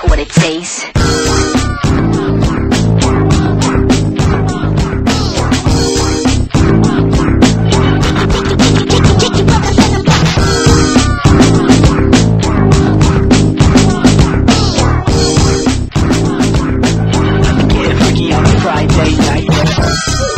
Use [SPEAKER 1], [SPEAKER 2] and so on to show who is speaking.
[SPEAKER 1] Got what it takes.
[SPEAKER 2] Friday night